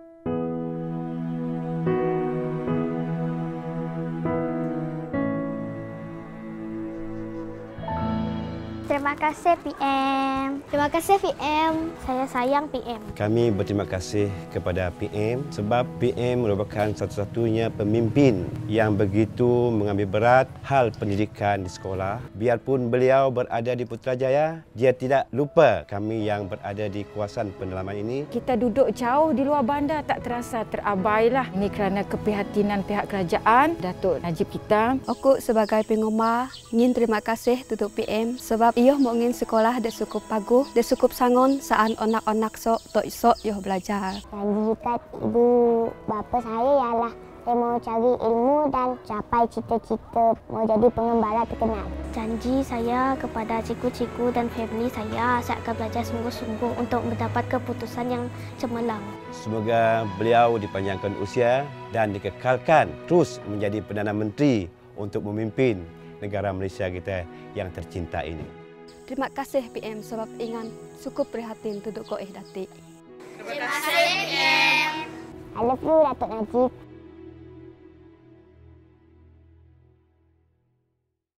you Terima kasih PM. Terima kasih PM. Saya sayang PM. Kami berterima kasih kepada PM sebab PM merupakan satu-satunya pemimpin yang begitu mengambil berat hal pendidikan di sekolah. Biarpun beliau berada di Putrajaya, dia tidak lupa kami yang berada di kawasan pendalaman ini. Kita duduk jauh di luar bandar tak terasa terabailah. Ini kerana keprihatinan pihak kerajaan Datuk Najib kita. Aku sebagai pengomar ingin terima kasih tutup PM sebab mau ingin sekolah dia cukup bagus, dia cukup sangon saat anak-anak sok tok sok ia belajar. Janji kat ibu bapa saya ialah saya mau cari ilmu dan capai cita-cita mau jadi pengembara terkenal. Janji saya kepada cikgu-cikgu dan family saya, saya akan belajar sungguh-sungguh untuk mendapat keputusan yang cemerlang. Semoga beliau dipanjangkan usia dan dikekalkan terus menjadi Perdana Menteri untuk memimpin negara Malaysia kita yang tercinta ini. Terima kasih PM sebab ingat cukup prihatin duduk kau eh datik. Terima kasih PM. I love you Datuk Najib.